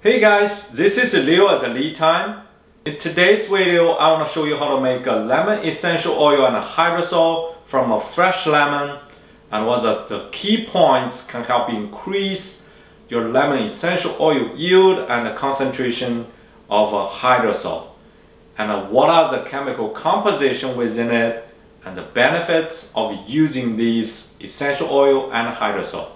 Hey guys, this is Leo at the LeTime. In today's video, I want to show you how to make a lemon essential oil and a hydrosol from a fresh lemon and what the, the key points can help increase your lemon essential oil yield and the concentration of a hydrosol and uh, what are the chemical composition within it and the benefits of using these essential oil and hydrosol.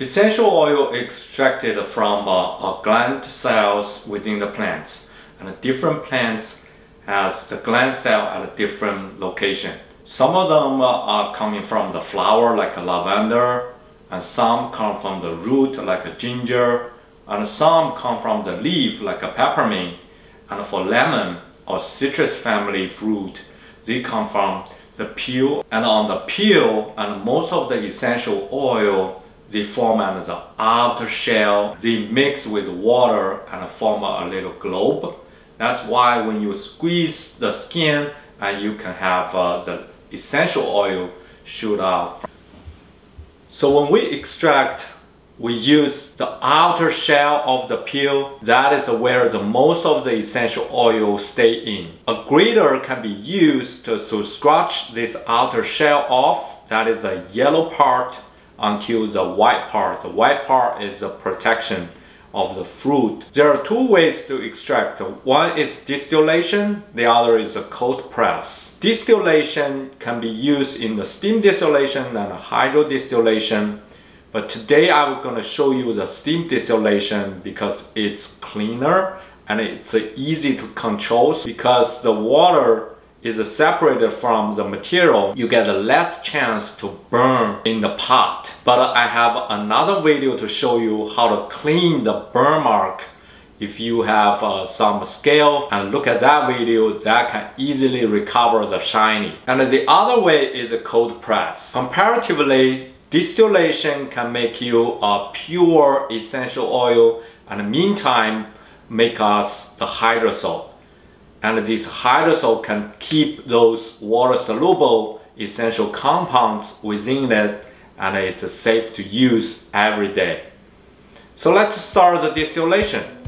Essential oil extracted from uh, uh, gland cells within the plants and different plants has the gland cell at a different location. Some of them uh, are coming from the flower like a lavender and some come from the root like a ginger and some come from the leaf like a peppermint and for lemon or citrus family fruit they come from the peel and on the peel and most of the essential oil they form as the outer shell they mix with water and form a little globe that's why when you squeeze the skin and you can have uh, the essential oil shoot out so when we extract, we use the outer shell of the peel. That is where the most of the essential oil stay in. A grater can be used to, to scratch this outer shell off. That is the yellow part until the white part. The white part is the protection of the fruit. There are two ways to extract. One is distillation, the other is a cold press. Distillation can be used in the steam distillation and hydro distillation. But today I'm going to show you the steam distillation because it's cleaner and it's easy to control because the water is separated from the material, you get less chance to burn in the pot. But I have another video to show you how to clean the burn mark if you have uh, some scale and look at that video that can easily recover the shiny. And the other way is a cold press. Comparatively, distillation can make you a pure essential oil and meantime make us the hydrosol and this hydrosol can keep those water soluble essential compounds within it and it's safe to use every day. So let's start the distillation.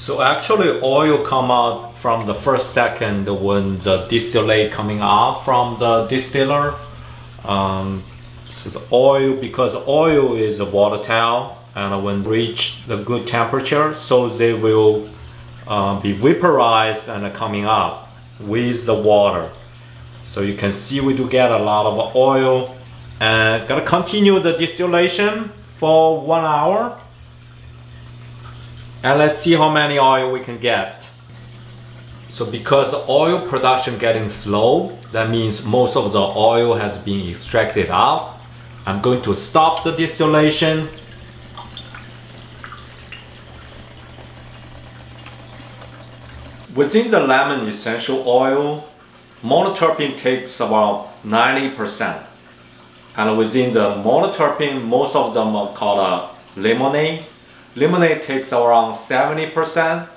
So actually oil come out from the first second when the distillate coming out from the distiller. Um, so the oil, because oil is a volatile and when reach the good temperature, so they will uh, be vaporized and coming up with the water. So you can see we do get a lot of oil and gonna continue the distillation for one hour and let's see how many oil we can get. So because oil production getting slow, that means most of the oil has been extracted out. I'm going to stop the distillation. Within the lemon essential oil, monoterpene takes about 90%. And within the monoterpene, most of them are called uh, limonene. Limonene takes around 70%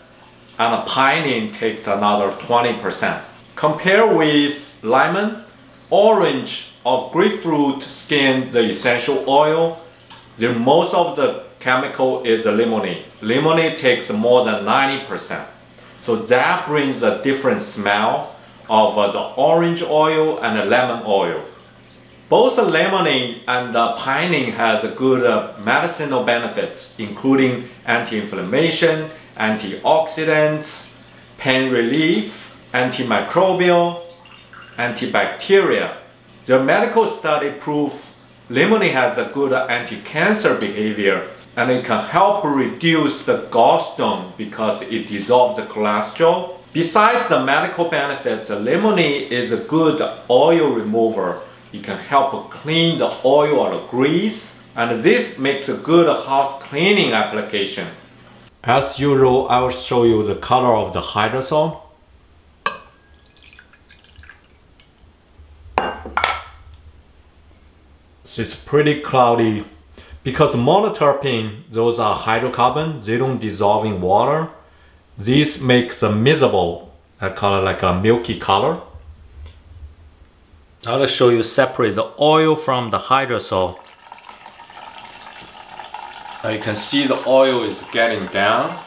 and pinene takes another 20%. Compare with lemon, orange or grapefruit skin the essential oil, the most of the chemical is limonene. Limonene takes more than 90%. So that brings a different smell of uh, the orange oil and the lemon oil. Both limonene and pinene has good uh, medicinal benefits, including anti-inflammation, antioxidants, pain relief, antimicrobial, antibacterial. The medical study prove limonene has a good anti-cancer behavior and it can help reduce the gallstone because it dissolves the cholesterol. Besides the medical benefits, limonene is a good oil remover. It can help clean the oil or the grease, and this makes a good house cleaning application. As usual, I will show you the color of the hydrosol. So it's pretty cloudy because monoterpene, those are hydrocarbon, they don't dissolve in water. This makes a call it like a milky color. Now let's show you separate the oil from the hydrosol. Now you can see the oil is getting down.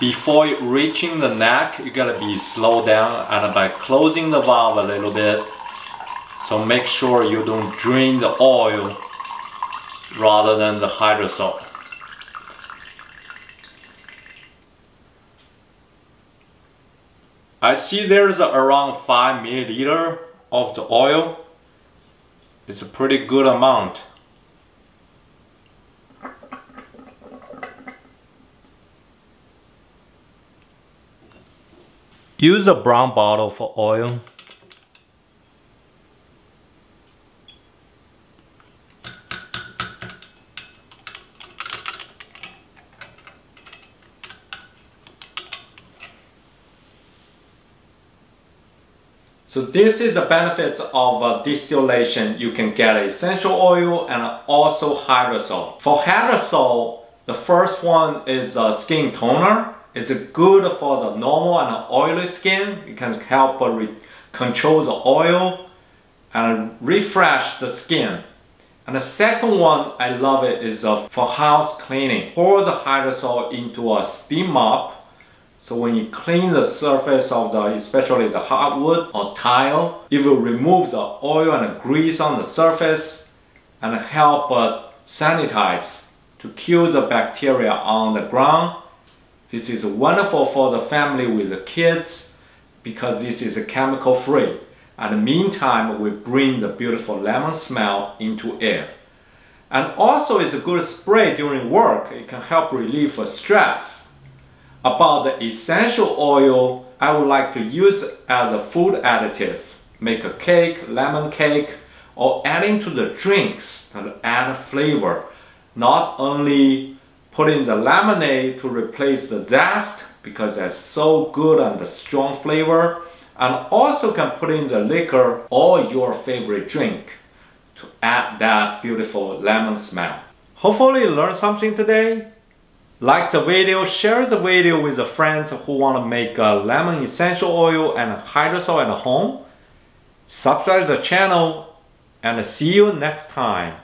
Before reaching the neck, you gotta be slow down and by closing the valve a little bit. So make sure you don't drain the oil rather than the hydrosol. I see there's around 5 milliliter of the oil. It's a pretty good amount. Use a brown bottle for oil. So this is the benefits of uh, distillation. You can get essential oil and also hydrosol. For hydrosol, the first one is a skin toner. It's good for the normal and oily skin. It can help uh, control the oil and refresh the skin. And the second one, I love it, is uh, for house cleaning. Pour the hydrosol into a steam mop so when you clean the surface of the, especially the hardwood or tile, it will remove the oil and the grease on the surface and help uh, sanitize to kill the bacteria on the ground. This is wonderful for the family with the kids because this is chemical free. At the meantime, we bring the beautiful lemon smell into air. And also it's a good spray during work. It can help relieve stress about the essential oil, I would like to use as a food additive. Make a cake, lemon cake, or adding to the drinks to add flavor. Not only putting the lemonade to replace the zest because that's so good and the strong flavor, and also can put in the liquor or your favorite drink to add that beautiful lemon smell. Hopefully you learned something today. Like the video, share the video with the friends who want to make a lemon essential oil and hydrosol at home. Subscribe the channel and see you next time.